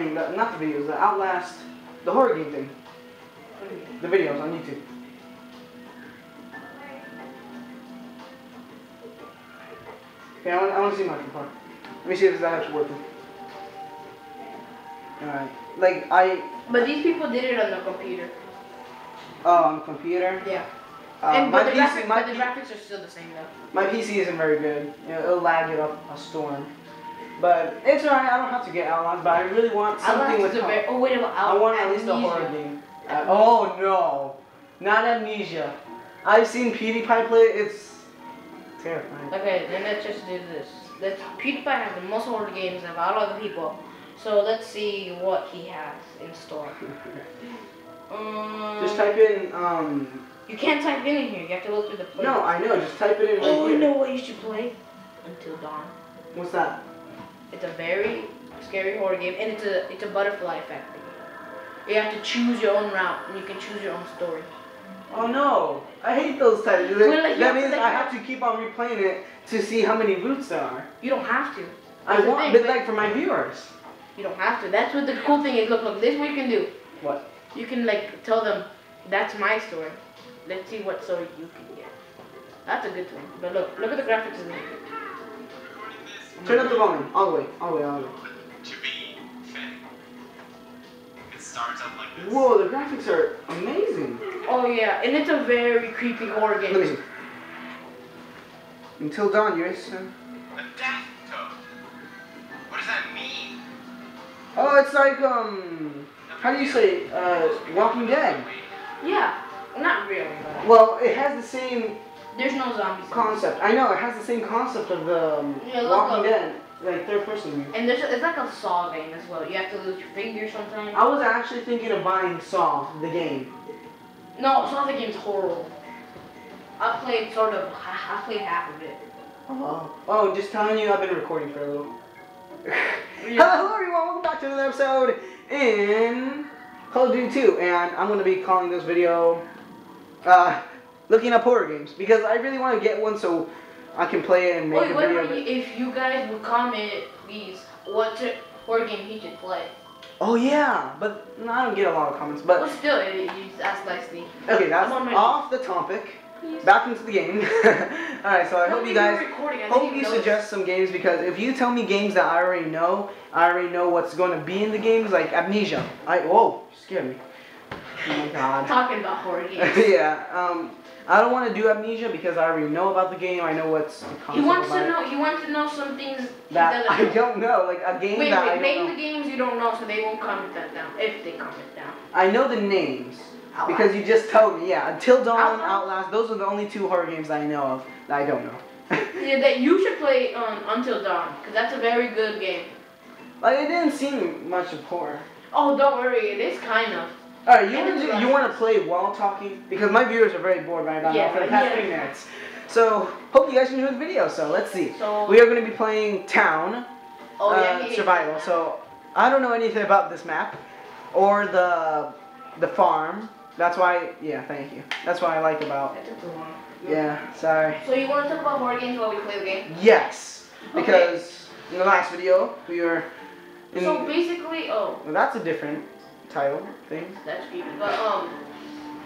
mean, not the videos, the Outlast, the horror game thing. The videos on YouTube. Okay, I want, I want to see my computer. Let me see if this is actually working. Alright. Like, I. But these people did it on the computer. Oh, on the computer? Yeah. Uh, and my but the, PC, graphic, my, but the graphics are still the same though. my PC isn't very good. You know, it'll lag it up a storm. But it's alright, I don't have to get Outlast, but I really want something with is a very, oh wait, I want at least a horror game. Uh, oh no, not Amnesia. I've seen PewDiePie play. it, It's terrifying. Okay, then let's just do this. Let's PewDiePie has the most horror games of all other people. So let's see what he has in store. Um, Just type in um. You can't type in in here. You have to look through the play. No, I know. Just type it in right Oh, here. you know what you should play? Until Dawn. What's that? It's a very scary horror game, and it's a it's a butterfly effect. thing. You have to choose your own route, and you can choose your own story. Oh no, I hate those types. Well, like, that means like- I have to keep on replaying it to see how many routes there are. You don't have to. I That's the want, thing, but like for my viewers. You don't have to. That's what the cool thing is. Look, look. This is what you can do. What? You can like tell them, that's my story. Let's see what story you can get. That's a good thing. But look, look at the graphics in there. Turn up the volume all the way, all the way, all the way. To be fake. It starts out like this. Whoa, the graphics are amazing. Oh yeah, and it's a very creepy horror Let me game. see. Until dawn, yes. sir. A death code. What does that mean? Oh, it's like um, how do you say, uh, Walking Dead. Yeah, not really. But Well, it has the same there's no zombies. concept. I know it has the same concept of the um, Yeah, Walking up. Dead, like third person view. And there's it's like a saw game as well. You have to lose your fingers sometimes. I was actually thinking of buying Saw, the game. No, Saw the game's horrible. I played sort of. I played half of it. Oh, oh, just telling you, I've been recording for a little. Hello, everyone. Welcome back to another episode in Call of Duty 2, and I'm gonna be calling this video uh, "Looking Up Horror Games" because I really want to get one so I can play it and make Wait, a what video. you, if you guys would comment please, what horror game he should play? Oh yeah, but no, I don't get a lot of comments. But But still, you ask nicely. okay, that's off the topic. Please. Back into the game. All right, so I No, hope you guys. were recording. I Hope you suggest some games because if you tell me games that I already know, I already know what's going to be in the games, like Amnesia. I whoa, you scared me. Oh my god. talking about horror games. yeah. Um, I don't want to do Amnesia because I already know about the game. I know what's the concept He wants about to it. know. He wants to know some things that I don't know, like a game Wait, that wait, I name don't the know. games you don't know, so they won't comment that down. If they comment down. I know the names Outlast. because you just told me. Yeah, Until Dawn, Outlast? Outlast. Those are the only two horror games that I know of that I don't know. Yeah, that you should play um, Until Dawn, because that's a very good game. like it didn't seem much of horror. Oh, don't worry, it is kind of. All right, you to, you want to play while talking because my viewers are very bored right now Yeah, for the past yeah. three minutes. So hope you guys enjoy the video. So let's see. So, We are going to be playing Town oh, uh, he- Survival. So I don't know anything about this map or the the farm. That's why. Yeah, thank you. That's what I like about. That took too long. Yeah, sorry. So you want to talk about horror games while we play the game? Yes, Okay. because in the last video we were. So basically, oh, well, that's a different title thing. that's creepy. But um,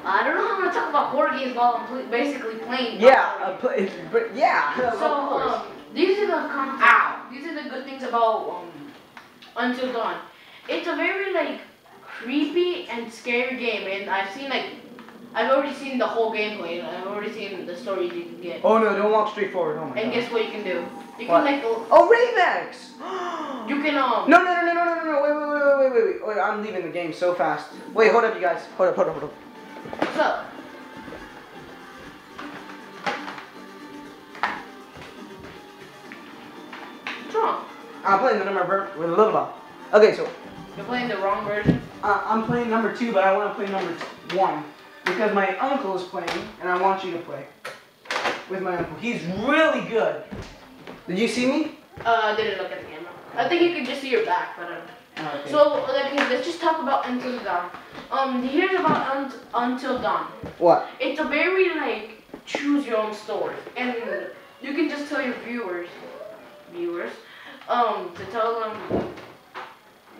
I don't know how I'm gonna talk about horror games while I'm pl- basically playing. Yeah, uh, pl- but yeah. So um, these are the con- ow. These are the good things about um, Until Dawn. It's a very like creepy and scary game, and I've seen like. I've already seen the whole gameplay, and I've already seen the stories you can get. Oh no! Don't walk straight forward. Oh my And god. guess what you can do? You What? can like, Oh, Raymax! you can um. No, no, no, no, no, no, no, wait, wait, wait, wait, wait, wait, wait, I'm leaving the game so fast. Wait, hold up, you guys. Hold up, hold up, hold up. What's up? What's wrong? I'm playing the number with blah, blah. Okay, so You're playing the wrong version. uh, I'm playing number two, but I want to play number one because my uncle is playing, and I want you to play with my uncle. He's really good. Did you see me? Uh, I didn't look at the camera. I think you could just see your back, but um. Oh, okay. So, okay, let's just talk about Until Dawn. Um, here's about Un- Until Dawn. what? It's a very like choose your own story, and you can just tell your viewers, viewers, um, to tell them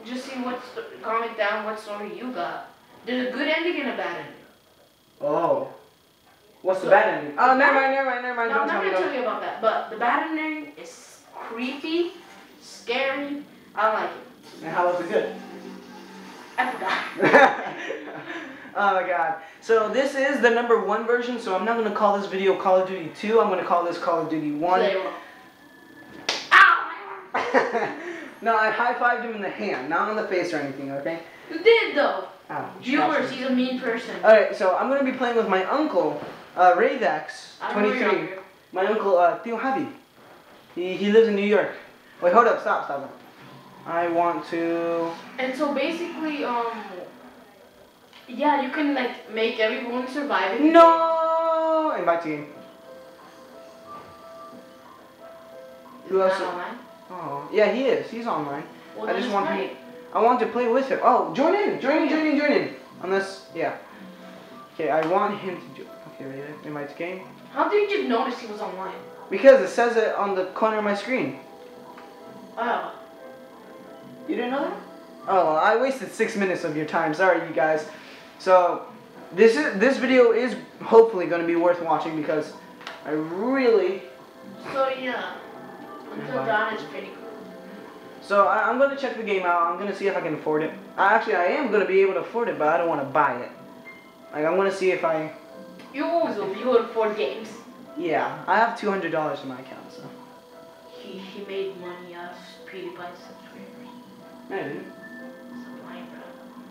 just see what comment down what story you got. There's a good ending and a bad ending. Oh. What's the bad ending? Oh, never mind, never mind, never mind. No, Don't I'm not tell me. gonna Don't. tell you about that. But the bad ending is creepy, scary. I don't like it. And how was it good? I forgot. oh my god. So this is the number one version, so I'm not gonna call this video Call of Duty 2, I'm gonna call this Call of Duty 1. Zero. Ow! no, I high-fived him in the hand, not on the face or anything, okay? You did though. Ow. Viewers, he's a mean person. Alright, so I'm gonna be playing with my uncle, uh, Ravex, I don't know your 23. My uncle, uh, Theo Javi. He, he lives in New York. Wait, hold up, stop, stop. I want to... And so basically, um, yeah, you can like make everyone survive. No! Invite to game. game. Who else? online? Oh, yeah, he is. He's online. Well, I just want him. I want to play with him. Oh, join in, join in, join in, join in. Unless, yeah. Okay, I want him to join. Okay, ready? Invite to game. How did you just notice he was online? Because it says it on the corner of my screen. Oh, You didn't know that? Oh, I wasted six minutes of your time. Sorry, you guys. So, this is this video is hopefully going to be worth watching because I really. so yeah. Until. Dawn is pretty cool. So I, I'm going to check the game out. I'm going to see if I can afford it. I, actually, I am going to be able to afford it, but I don't want to buy it. Like I'm going to see if I. You always will be able to afford games. Yeah, I have two hundred dollars in my account, so. He, he made money off PewDiePie subscribers. I didn't. Stop lying.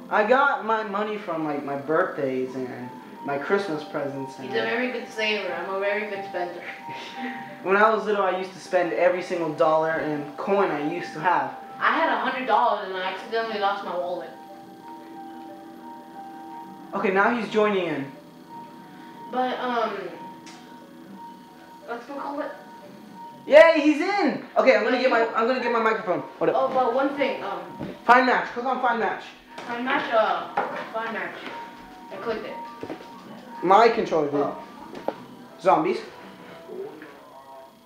I got my money from like my birthdays and my Christmas presents. He's a very good saver. I'm a very good spender. when I was little, I used to spend every single dollar and coin I used to have. I had a hundred dollars and I accidentally lost my wallet. Okay, now he's joining in. But um, what's we call it? Yay, he's in. Okay, I'm gonna get my I'm gonna get my microphone. Hold up. Oh, but one thing. Um, Find match. Click on find match. find match. Uh, find match. I clicked it. My controller did. Oh. Zombies.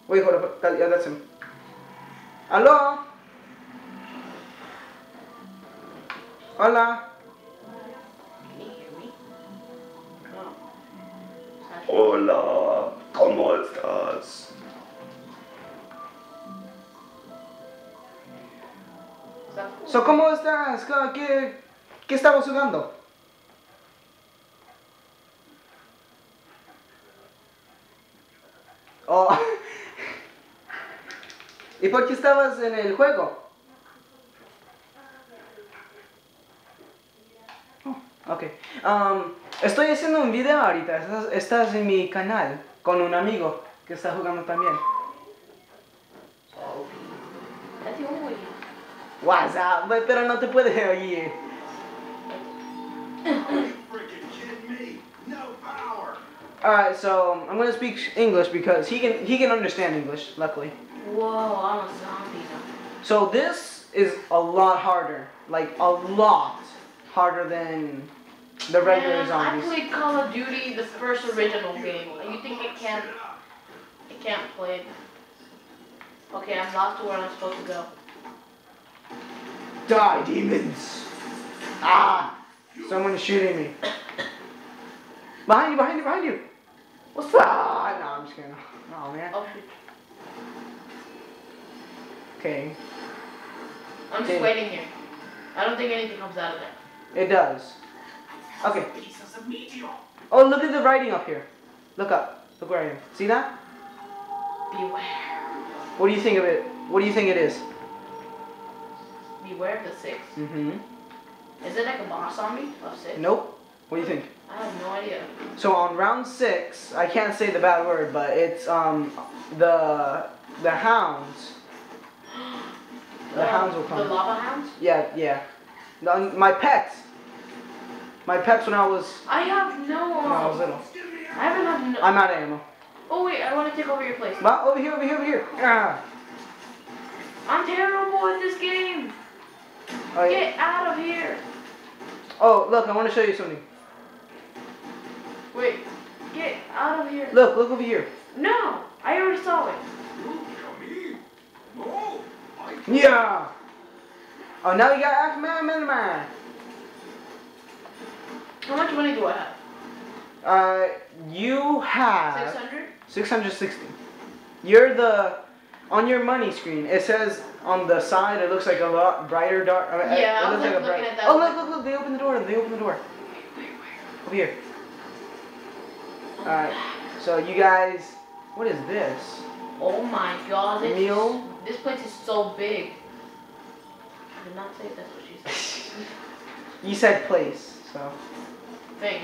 Wait, hold up. That, yeah, that's him. Hello. Hola. Hola. ¿Cómo estás? So, ¿cómo estás? ¿Qué, qué estamos jugando? Oh. ¿Y por qué estabas en el juego? Oh, ok. Um, estoy haciendo un video ahorita. Estás, estás en mi canal con un amigo que está jugando también. WhatsApp, pero no te puede oír. Alright, so I'm gonna speak English because he can he can understand English, luckily. Whoa, I'm a zombie now. So this is a lot harder, like a lot harder than the regular Man, I zombies. played Call of Duty, the first original game. You think I can't? I can't play it. Okay, I'm lost to where I'm supposed to go. Die, demons! Ah! Someone is shooting me. Behind you, behind you, behind you! What's up? Ah! No, I'm just kidding. Oh man. Oh. Okay, I'm just Okay. waiting here. I don't think anything comes out of there. it does. Okay. Jesus, a meteor. Oh, look at the writing up here. Look up. Look where I am. See that? Beware. What do you think of it? What do you think it is? Beware of the six. Mm-hmm. Is it like a boss zombie of six? Nope. What do you think? I have no idea. So on round six, I can't say the bad word, but it's um the the hounds. The hounds will come. The lava hounds? Yeah, yeah. The- my pets. My pets when I was I have no. when I was little. I haven't had no. I'm out of ammo. Oh wait, I want to take over your place. But over here, over here, over here. Ah. I'm terrible at this game. Oh, yeah. Get out of here. oh, look, I want to show you something. Wait. Get out of here. Look, look over here. No, I already saw it. You come in. No, Yeah. Oh, now you got Act Man, Man, Man. How much money do I have? Uh, you have 600? 660. You're the on your money screen. It says on the side. It looks like a lot brighter dark. uh, it- Yeah, I was, like like, looking bright. at that, Oh look, look, look! They opened the door. They opened the door. Over here. All right. So you guys, what is this? Oh my god. This, Meal? This place is so big. I did not say that's what she said. You said place. So. Thing.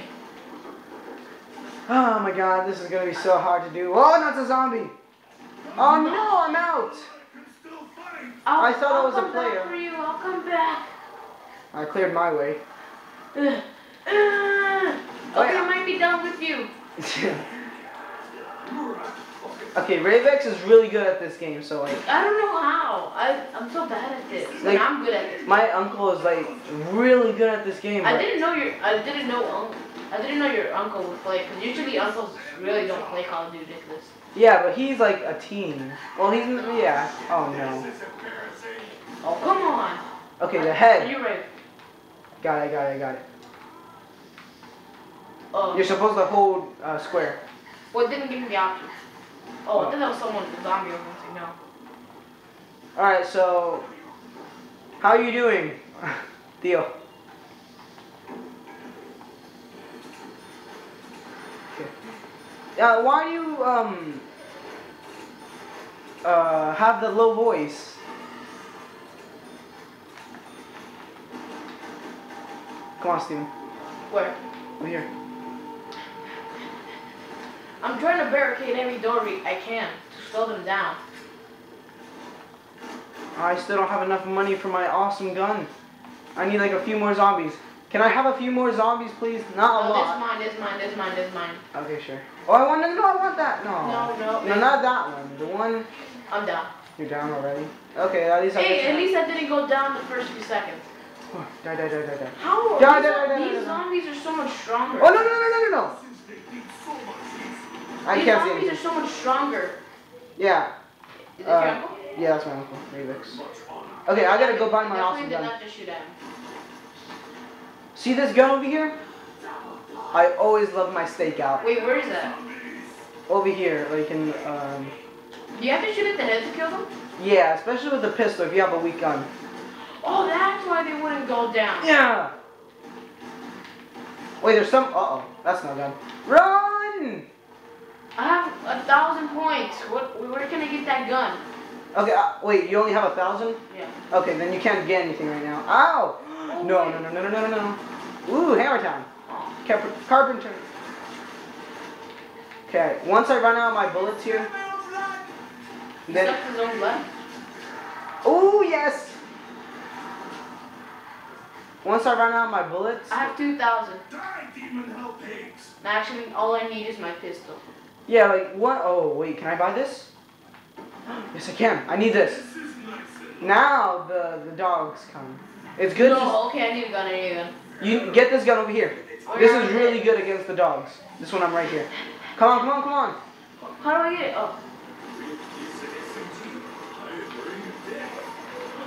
Oh my god, this is gonna be so hard to do. Oh, that's a zombie. Oh no, I'm out. I'll, I thought I I'll was a come back player. for you. I'll come back. I cleared my way. Ugh. Ugh. Oh, okay, yeah. I might be done with you. okay, Ravex is really good at this game, so like. I don't know how. I I'm so bad at this. Like, I'm good at this. My uncle is like really good at this game. I didn't know your I didn't know uncle I didn't know your uncle would play because usually uncles really don't play Call of Duty like this. Yeah, but he's like a teen. Well, he's yeah. Oh no. Oh come on. Okay, the Are head. you ready? Got it. Got it. Got it. Oh, You're supposed to hold uh, square. well, it didn't give me the option. Oh, I Oh. thought that was someone the zombie or something. No. All right. So, how are you doing, Theo? Okay. Uh, why do you um uh have the low voice? Come on, Steven. Where? Over here. I'm trying to barricade every door we- I can to slow them down. I still don't have enough money for my awesome gun. I need like a few more zombies. Can I have a few more zombies, please? Not a No, this mine, this mine, this mine, this mine. Okay, sure. Oh, I want no, no, I want that. No. No, no. No, not that one. The one I'm down. you're down already. Okay, at least I Hey, at to- least I didn't go down the first few seconds. Oh, Die, die, die, die, die. How? Die, these, die, die, die, these die, die. zombies are so much stronger. Oh no, no, no, no, no, no. I these can't see zombies anything. are so much stronger. Yeah. Is this Uh, your uncle? Yeah, that's my uncle, Ravix. Okay, I gotta go buy my Definitely awesome gun. not just shoot at him. See this gun over here? I always love my stakeout. Wait, where is that? Over here, like in, um, Do you have to shoot at the head to kill them? yeah, especially with the pistol if you have a weak gun. Oh, that's why they wouldn't go down. Yeah! Wait, there's some, uh-oh, that's no gun. Run! I have a thousand points. What? Where can I get that gun? Okay, uh, wait, you only have a thousand? Yeah. Okay, then you can't get anything right now. Ow! Oh, No, wait. no, no, no, no, no, no, no. Ooh, hammer time. Oh. Carp- carpenter. Okay, once I run out of my bullets here, He then. stuck his own left. Ooh, yes! Once I run out of my bullets. I have two thousand. Die, demon hell pigs! Actually, all I need is my pistol. Yeah, like what? Oh, wait, can I buy this? Yes, I can. I need this. Now the the dogs come. It's good. No, okay, I need a gun. I need a gun. you get this gun over here. Oh, This is really good against the dogs. This one I'm right here. Come on, come on, come on. How do I get it? Oh.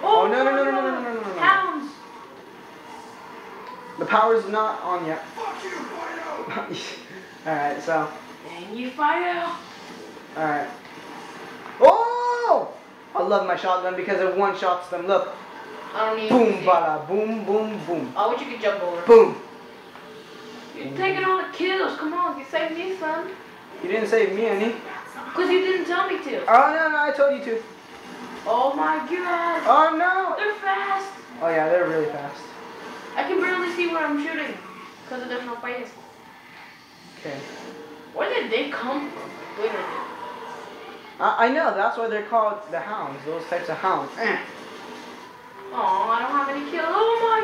Oh, oh no, no, no, no, no, no, no, no, no. Hounds. The power's not on yet. Fuck you, Fido! Alright, so. Dang you, fire. Alright. Oh! I love my shotgun because it one shots them. Look. I don't need Boom, bada, boom, boom, boom. Oh, I wish you could jump over. Boom. You're taking all the kills. Come on, you saved me, son. You didn't save me any. Cause you didn't tell me to. Oh, no, no, I told you to. Oh my god. Oh, no. They're fast. Oh, yeah, they're really fast. I can barely see where I'm shooting. Cause there's no face. Okay. Where did they come from? I, I know, that's why they're called the hounds, those types of hounds. Eh. Oh, I don't have any kills. Oh my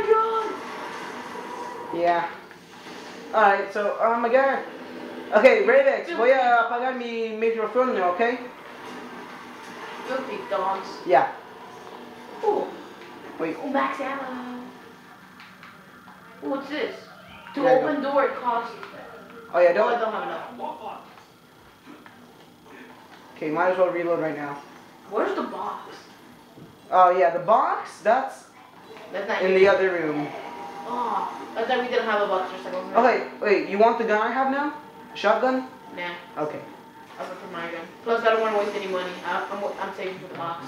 god. Yeah. Alright, so, oh my god. Okay, Ravex, voy a apagar mi micrófono, okay? Filthy dogs. Yeah. Ooh. Wait. Oh, max ammo. Ooh, what's this? To open door it costs. Oh yeah, I don't. have enough. Okay, might as well reload right now. Where's the box? Oh yeah, the box. That's That's not in the other room. Oh, I thought we didn't have a box or something. Okay, wait. You want the gun I have now? Shotgun? Nah, Okay. i'll prefer my gun. Plus, I don't want to waste any money. I, I'm, I'm saving for the box.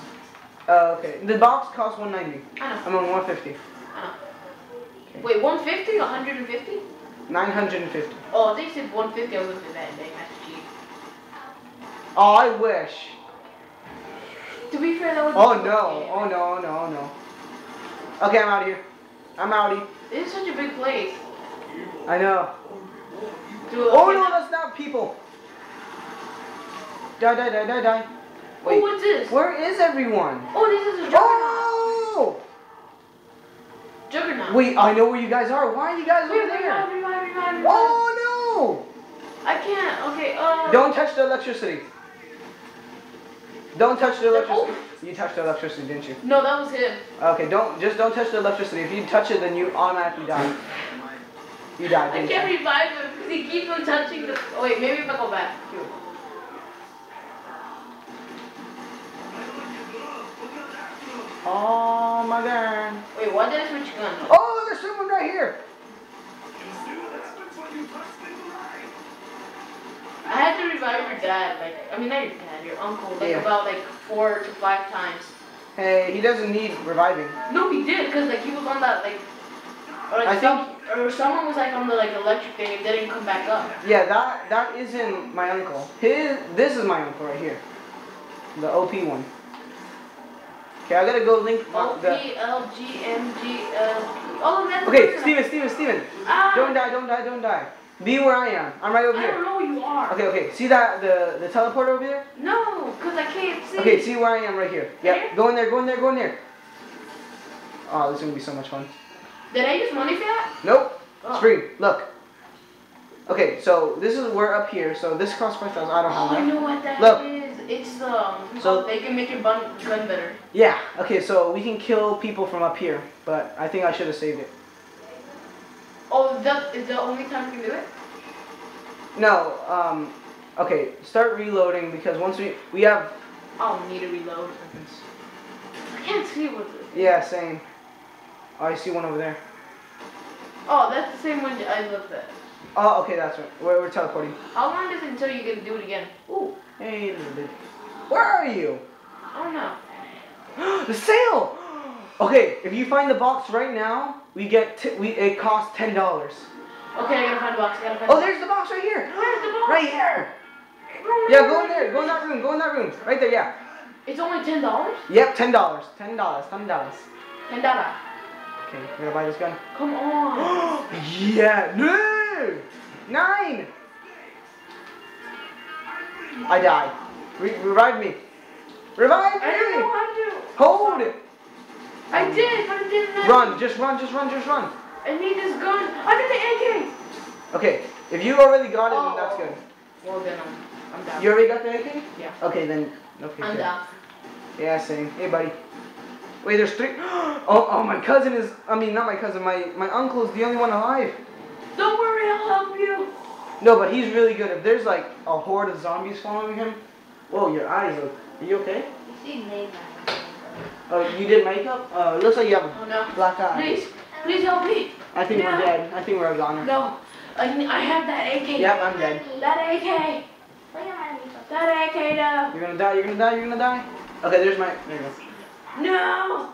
Uh, okay. The box costs 190. I know. I'm on 150. I know. Wait, 150? 150? 950. Oh, they said 150. I was looking at that thing. That's. Oh, I wish. To be fair, that was. Oh, oh no. Oh no. Oh no. Oh no. Okay, I'm out of here. I'm outie. This is such a big place. I know. Dude, Oh no, that's not people. Die, die, die, die, die. Oh, Wait, what's this? where is everyone? Oh, this is a juggernaut. Oh! Juggernaut. Wait, I know where you guys are. Why are you guys Wait, over there? Oh I can't. Okay, uh. Don't touch the electricity. Don't touch the electricity. Oh. You touched the electricity, didn't you? No, that was him. Okay, don't just don't touch the electricity. If you touch it, then you automatically die. You die, I can't you? revive him because he keeps on touching the. Oh, wait, maybe if I go back. Oh my god! Wait, why did I switch gun? Oh, there's someone right here. I had to revive your dad. Like, I mean, not your dad, your uncle. Like Yeah. about like four to five times. Hey, he doesn't need reviving. No, he did, cause like he was on that like. Or like I some, or someone was like on the like electric thing and didn't come back up. Yeah, that that isn't my uncle. His this is my uncle right here. The OP one. Okay, I gotta go link O P the L G M G L P. Oh, that's Okay, Steven, Steven, Steven. Ah, Don't die, don't die, don't die. Be where I am. I'm right over here. I don't know who you are. Okay, okay. See that the the teleporter over there? No, cause I can't see. Okay, see where I am right here. Here? Yep. Go in there, go in there, go in there. Oh, this is gonna be so much fun. Did I use money for that? Nope. Oh. Spring, look. Okay, so this is we're up here. So this costs five thousand. I don't Oh, I have that. know what that Look. is. It's um. So- they can make your bun, gun better. Yeah. Okay, so we can kill people from up here, but I think I should have saved it. Oh, that is the only time you can do it. No. Um. Okay. Start reloading because once we we have I'll need to reload. I can't see what. Yeah same. Oh, I see one over there. oh, that's the same one I looked at. Oh, okay, that's right. We're, we're teleporting. How long is it until you can do it again? Ooh, Hey, little bit. Where are you? I don't know. the sale. Okay, if you find the box right now, we get we it costs ten dollars. Okay, I gotta find a box. I gotta find. Oh, a box. there's the box right here. Where's the box? Right here. Yeah, go in there. Go in that room. Go in that room. Right there. Yeah. It's only ten dollars. Yep. Ten dollars. Ten dollars. Ten dollars. Ten dollars. Okay, we're gonna buy this gun. Come on. yeah. No. Nine. I died. Re- revive me. Revive me. I don't know how to. Hold it. I did, but it didn't. Run. Just run. Just run. Just run. I need this gun. I need the AK. Okay. If you already got it, then that's good. Well then I'm, I'm down. You already got the AK? Yeah. Okay, then. Okay. I'm good. down. Yeah, same. Hey, buddy. Wait, there's three. Oh, oh, my cousin is. I mean, not my cousin. My my uncle is the only one alive. Don't worry, I'll help you. No, but he's really good. If there's like a horde of zombies following him, whoa, your eyes look. Are you okay? You see makeup. Oh, you did makeup? Uh, looks like you have Oh no. a black eye. Please, please help me. I think No. we're dead. I think we're a goner. No, I, I have that AK. Yep, I'm dead. That AK. That AK no. You're gonna die. You're gonna die. You're gonna die. Okay, there's my. There you go. No.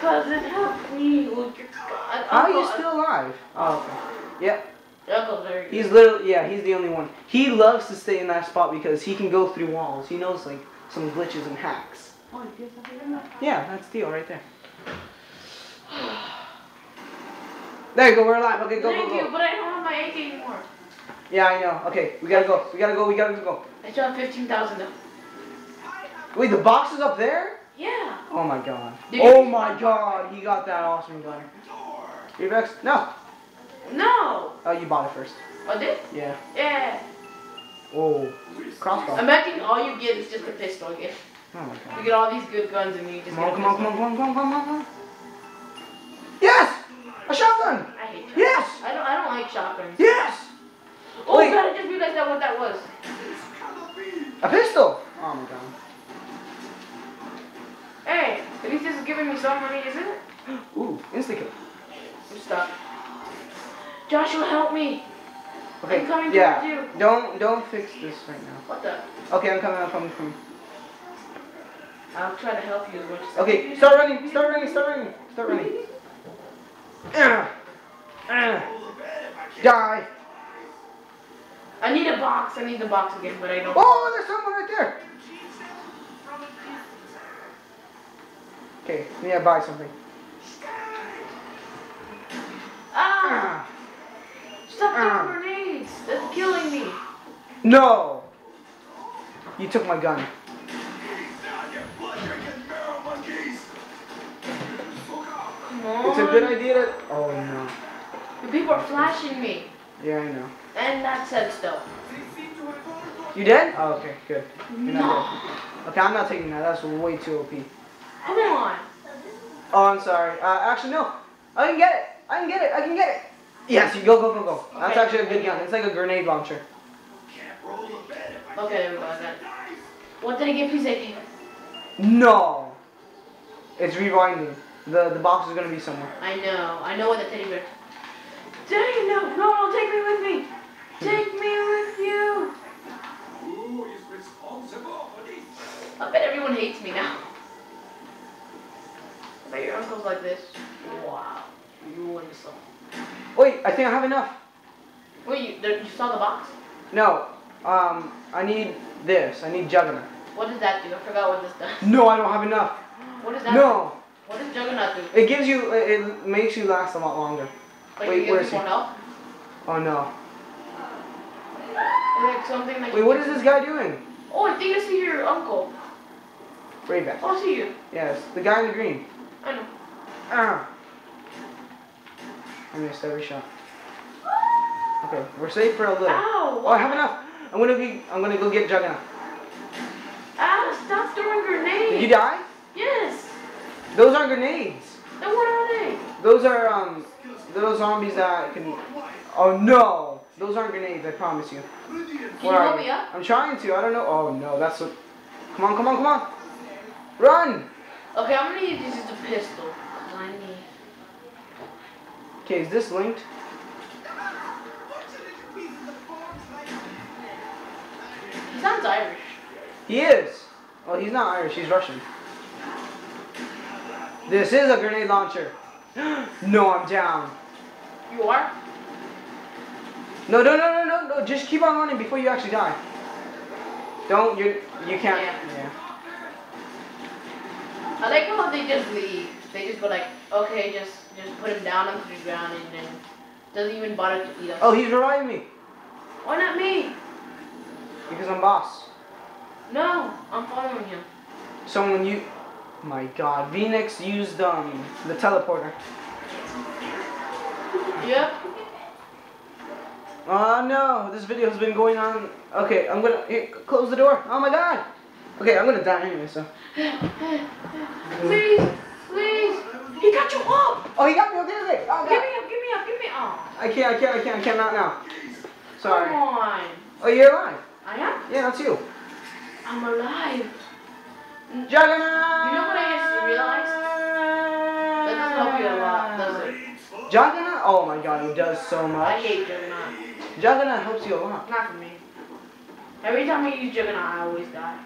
Cousin, help me with your How are you uh, still alive? Oh, okay. Yep. Uncle's very good. He's literally, yeah, he's the only one. He loves to stay in that spot because he can go through walls. He knows like some glitches and hacks. Oh, you did something in that? Yeah, that's Theo right there. There you go, we're alive. Okay, go, Thank go, you, but I don't have my AK anymore. Yeah, I know. Okay, we gotta go. We gotta go. We gotta go. I still have 15,000 though. Wait, the box is up there? Yeah. Oh my god. Did Oh my god, he got that awesome gun. Revex? No. No. Oh, you bought it first. I did? Yeah. Yeah. Oh. Crossbow. Imagine all you get is just a pistol again. Oh my god. You get all these good guns and you just Come on, come on, come on, come on, come on, come on, come on. Yes! A shotgun! I hate shotguns. Yes! I don't, I don't like shotguns. Yes! Oh Wait. god, I just realized that what that was. A pistol! Oh my god. Hey, at least this is giving me me some money, isn't it? Ooh, insta kill. I'm stuck. Joshua, help me. Okay, I'm coming yeah. towards you. Don't don't fix this right now. What the? Okay, I'm coming. I'm coming. coming. I'll try to help you as much as I Okay, can. start running. Start running. Start running. Start running. Ah, ah, die. I need a box. I need the box again, but I don't. Oh, there's someone right there. Okay, to buy something. Ah! Ah, Stop Ah. throwing grenades. That's killing me. no. You took my gun. On. It's a good idea to. Oh no. The people are flashing me. Yeah, I know. And that said stuff. You dead? Oh, okay, good. You're No. dead. Okay, I'm not taking that. That's way too OP. Come on. Oh, I'm sorry. Uh, actually, no. I can get it. I can get it. I can get it. Yes, you go, go, go, go. That's actually a good gun. It's like a grenade launcher. Okay, there we go. I got it. What did I get? Please No. It's rewinding. The the box is gonna be somewhere. I know. I know what the teddy bear. Dang, no, no, no, take me with me. Take me with you. Who is responsible for this? I bet everyone hates me now. I bet your uncle's like this. Wow. You some. Wait, I think I have enough. Wait, you, there, you saw the box? No. Um, I need this. I need Juggernaut. What does that do? I forgot what this does. No, I don't have enough. What does that No. do? What does Juggernaut do? It gives you. It, it makes you last a lot longer. Like, Wait, where is he? health? Oh no. Like something like. Wait, what is this guy doing? Oh, I think I see your uncle. Right back. Oh, I see you. Yes, the guy in the green. I know. Ah. I missed every shot. Okay, we're safe for a little. Ow! Oh, I have enough. I'm gonna be. I'm gonna go get Juggernaut. Ah, stop throwing grenades. Did you die? Those aren't grenades. Then what are they? Those are um, little zombies that can. Oh no, those aren't grenades. I promise you. Can you help me up? I'm trying to. I don't know. Oh no, that's what. Come on, come on, come on. Run. Okay, I'm gonna use this as a pistol. 'cause I need. Okay, is this linked? He sounds Irish. He is. Well, he's not Irish. He's Russian. This is a grenade launcher. no, I'm down. You are? No, no, no, no, no, no. Just keep on running before you actually die. Don't you? You can't. Yeah. I like how they just leave. They just go like, okay, just just put him down onto the ground and then doesn't even bother to eat us. Oh, he's reviving me Why not me? because I'm boss. No, I'm following him. Someone you. My God, Phoenix used um the teleporter. Yep. Oh no, this video has been going on. Okay, I'm gonna here, close the door. Oh my God. Okay, I'm gonna die anyway. So. Please, please. He got you up. Oh, he got me. Okay, okay. Oh Give me up, give me up, give me up. I can't. I can't. I can't. I can't. Not now. Sorry. Come on. Oh, you're alive. I am. Yeah, that's you. I'm alive. Juggernaut. You know what I just realized? That doesn't help you a lot, does it? Juggernaut? Oh my god, he does so much. I hate Juggernaut. Juggernaut helps you a lot. Not for me. Every time I use Juggernaut, I always die.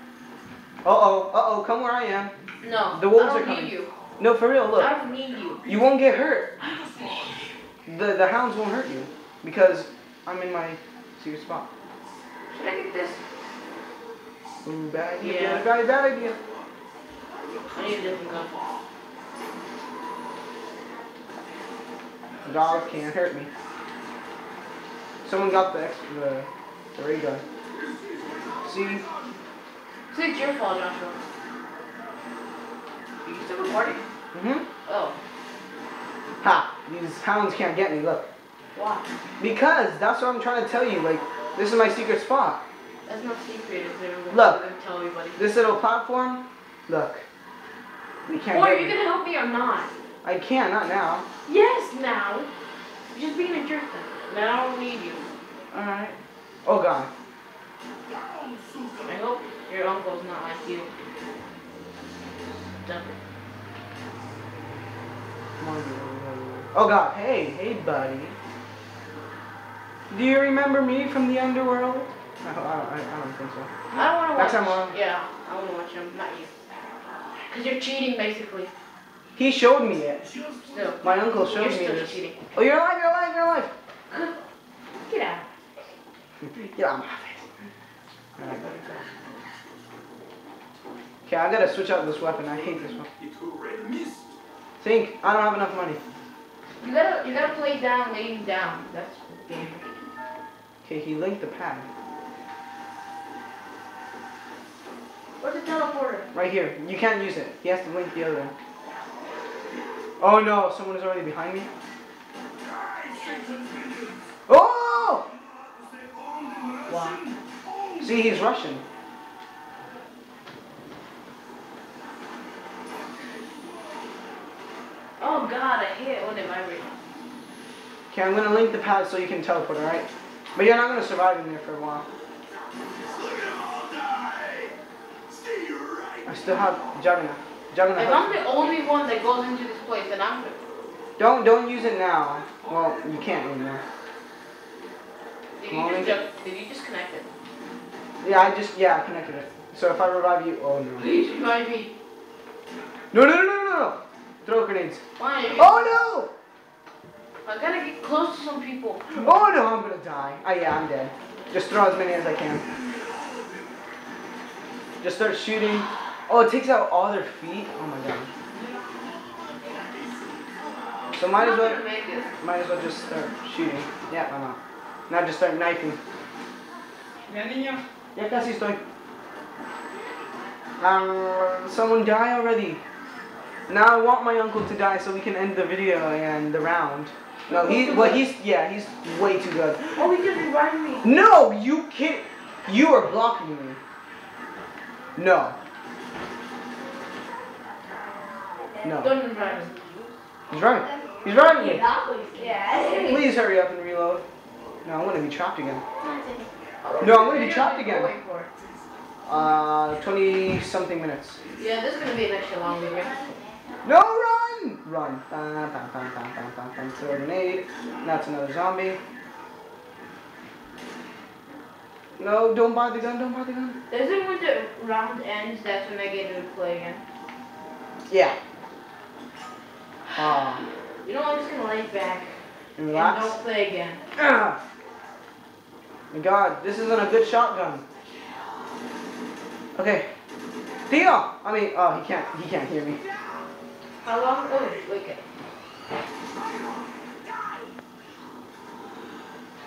Uh oh, uh oh, come where I am. No. The wolves I don't are coming. need you. No, for real, look. I don't need you. You won't get hurt. I see. The the hounds won't hurt you because I'm in my secret spot. Should I get this? Ooh, bad idea, Yeah. bad, bad idea. I need a different gun. Dogs can't hurt me. Someone got the the the ray gun. See? See, it's your fault, Joshua. You still recording? Mhm. Oh. Ha! These hounds can't get me. Look. Why? Because that's what I'm trying to tell you. Like this is my secret spot. That's not secret, is there? We're Look. gonna tell everybody. This little platform. Look. We can't Boy, are you me. gonna help me or not? I can't. Not now. Yes, now. You're just being a jerk then. Then I don't need you. All right. Oh God. I hope your uncle's not like you. Dumb. Come come on. Oh god, hey, hey buddy. Do you remember me from the underworld? I, I, I, I don't think so. I don't want to Next watch. time on. Yeah, I want to watch him, not you. Cause you're cheating basically. He showed me it. Still, My uncle showed you're me still this. cheating. Oh, you're alive, you're alive, you're alive. Get out. Get out of my face. Okay, I gotta switch out this weapon. I hate this one. It already missed. Think, I don't have enough money. You gotta, you gotta play down, laying down. That's the game. Okay, he linked the pad. Where's the teleporter? Right here. You can't use it. He has to link the other one. Oh no, someone is already behind me. Oh! Wow. See, he's Russian. Oh god, I hit when it vibrated. Okay, I'm gonna link the pad so you can teleport, alright? But you're not gonna survive in there for a while. I still have Juggernaut. Juggernaut. If I'm the only one that goes into this place, then I'm the. Don't don't use it now. Well, you can't anymore. Did you just, ju- did you just connect it? Yeah, I just yeah I connected it. So if I revive you, oh no. Please revive me. No no no no no! no. Throw grenades. Why? Oh no! I gotta get close to some people. Oh no! I'm gonna die. Oh yeah, I'm dead. Just throw as many as I can. Just start shooting. Oh, it takes out all their feet. Oh my god. So might as well gonna make it. might as well just start shooting. Yeah, why not? Now just start knifing. Ya casi estoy. Um, someone die already. Now I want my uncle to die so we can end the video and the round. No, he, well, he's, yeah, he's way too good. Oh, he just revived me. No, you can't, you are blocking me. No. No. Don't revive. He's running. He's running. Yeah. Please hurry up and reload. No, I'm gonna be trapped again. No, I'm gonna be trapped again. Wait for it. Uh, 20 something minutes. Yeah, this is gonna be an extra long video. No, run! Run. Bam, bam, bam, bam, bam, bam, bam. Throw a grenade. That's another zombie. No, don't buy the gun, don't buy the gun. This is when the round ends, that's when I get to play again. Yeah. You know, I'm just gonna lay back and and relax. don't play again. My god, this isn't a good shotgun. Okay. Theo! I mean, oh, he can't, he can't hear me. How long? Oh, okay.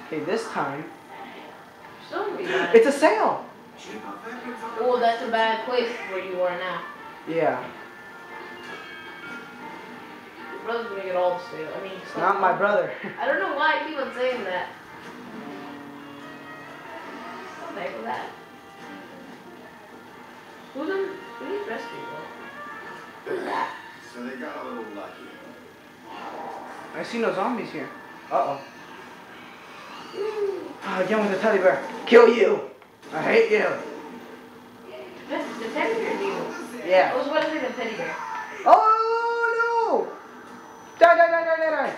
Okay, this time, Still gonna be bad. it's a sale! Oh, that's a bad place where you are now. Yeah, brother's gonna get all the sale. I mean, it's not my brother. I don't know why I keep on saying that. What the heck was that? Who's in, who's rescuing Who's that? So they got a little lucky. I see no zombies here. Uh-oh. Ah, again with the teddy bear. Kill you! I hate you! That's the teddy bear deal. I was about to say the teddy bear. Oh no! Die, die, die, die, die, die!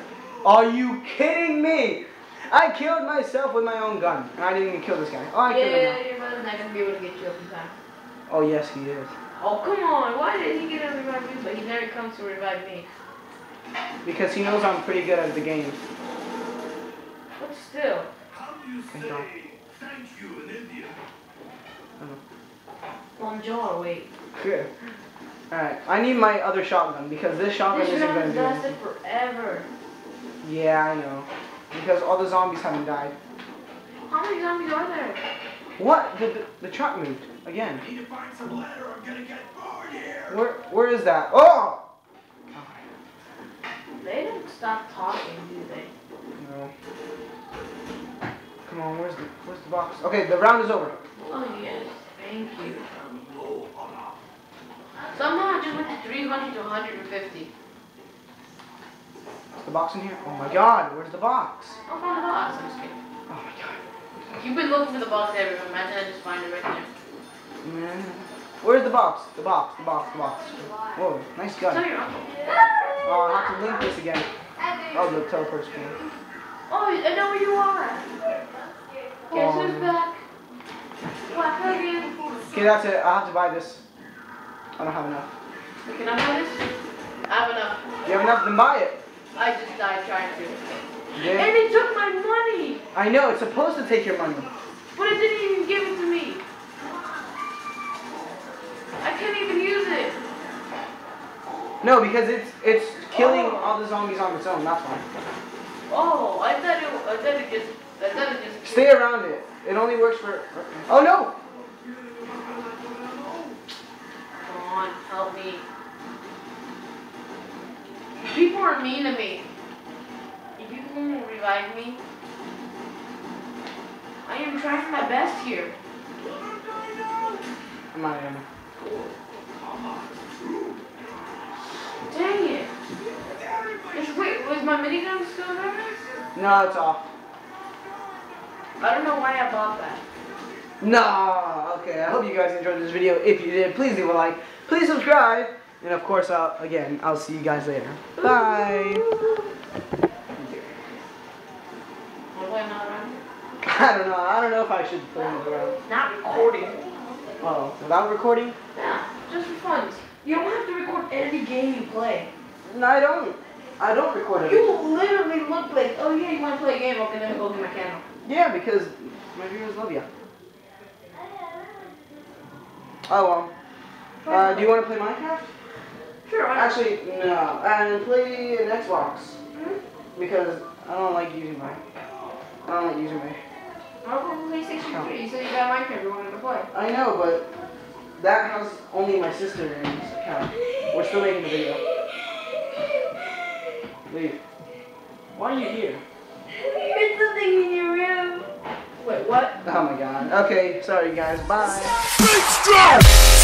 Are you kidding me? I killed myself with my own gun. And I didn't even kill this guy. Oh, I killed him. Yeah, now. your brother's not gonna be able to get you up in time. Oh, yes, he is. Oh, come on. Why did he get to revive me? But he never comes to revive me. Because he knows I'm pretty good at the game. But still. How do you Thank say thank you in Indian? Uh-huh. Bonjour, wait. Good. Alright, I need my other shotgun because this shotgun This isn't going to round do lasted anything. forever. Yeah, I know. Because all the zombies haven't died. How many zombies are there? What? The, the, the truck moved. Again. I Need to find some ladder. I'm gonna get bored here. Where Where is that? Oh! They don't stop talking, do they? No. Come on, where's the where's the box? Okay, the round is over. Oh, yes. Thank you. Somehow I just went to 300 to 150. Is the box in here? Oh my god, where's the box? I found the box. I'm just kidding. Oh my god. You've been looking for the box everywhere. Imagine I just find it right there. Man. Where's the box? The box, the box, the box. Whoa, nice gun. Oh, I have to link this again. Oh, the teleport screen. Oh, I know where you are. Guess who's Um, back? What again? Okay, that's it. I have to buy this. I don't have enough. Can I buy this? I have enough. You have enough? Then buy it. I just died trying to. Yeah. And it took my money, I know, it's supposed to take your money. but it didn't even give it to me. I can't even use it. No, because it's it's killing Oh. all the zombies on its own, that's why. Oh, I thought it. I thought it just. I thought it just. Stay around it. It only works for. Oh no! Come on, help me. People are mean to me. If you can revive me, I am trying my best here. I'm of ammo. Dang it. Is, wait, was my minigun still there? No, it's off. I don't know why I bought that. No. Okay. I hope you guys enjoyed this video. If you did, please leave a like. Please subscribe. And of course, I'll, again, I'll see you guys later. Bye. I not run? I don't know. I don't know if I should play this around. Not recording. Oh, without recording? Yeah, just for fun. You don't have to record every game you play. No, I don't. I don't record it. You literally look like, oh yeah, you want to play a game? Okay, let me go get my camera. Yeah, because my viewers love you. Oh well. Uh, do you want to play Minecraft? Sure. I- Actually, no. And play an Xbox Hmm? because I don't like using my. I don't like using my. I'll go PlayStation 3. You said you got Minecraft. You wanted to play. I know, but that has only my sister's account. We're still making the video. Leave. Why are you here? There's something in your room. Wait, what? Oh my god. Okay, sorry guys. Bye. Big strike!